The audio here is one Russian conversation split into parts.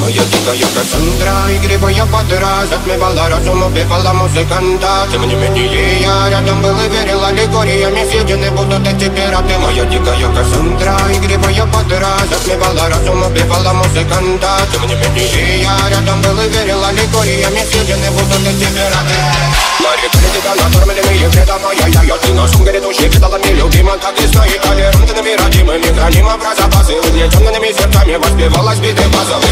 Моя дикая Кассандра, игривая подра Затмевала разум, убивала музыканта. Тем не менее я рядом был и верил Аллегориями съедены будут эти пираты. Моя дикая Кассандра, игривая подра Затмевала разум, убивала музыканта. Тем не менее я рядом был и верил Аллегориями съедены будут эти пираты. Мари критика, накормленные вредом Моя я, я, ты носом грядущий Предалами любима, как и стоит Толерантными, родимыми, хранима про запасы Угнетенными сердцами воспевалась биты базовые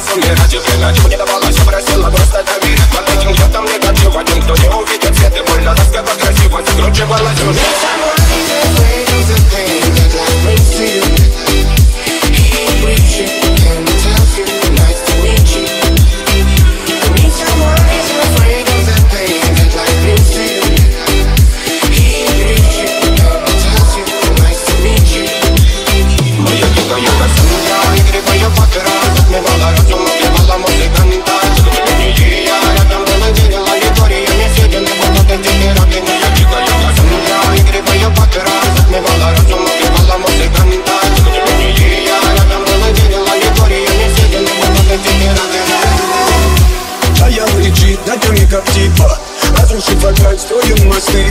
сил ломилась умирать И время не давалось, просила просто доверять Под этим где-то негатив Один, кто не увидит свет и больно Ласково красиво закручивалась Моя кричит над нами как типа Разрушить вокруг строим мосты.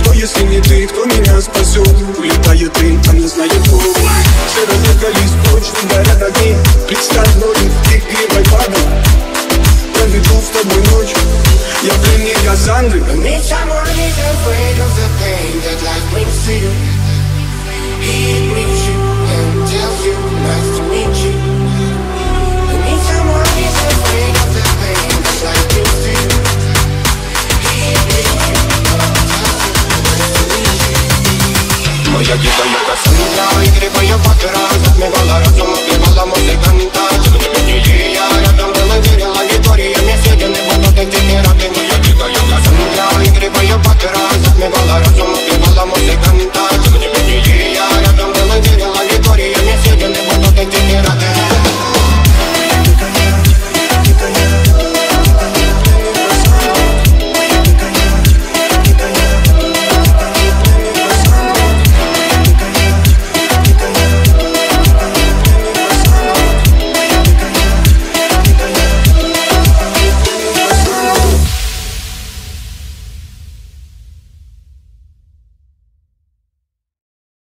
Кто если не ты, кто меня спасет? Улетает дым, а не знает кто Все разлегались прочь, горят огни. Представь ноги, ты гривой падал Проведу с тобой ночь. Я в плене Кассандры Meet someone who's afraid of the pain that life brings meet you. Моя дикая Кассандра, игривая подра Затмевала разум, убивала музыканта Тем не менее я рядом был и верил Аллегориями съедены будут эти пираты Моя дикая Кассандра, игривая подра Затмевала разум, убивала музыканта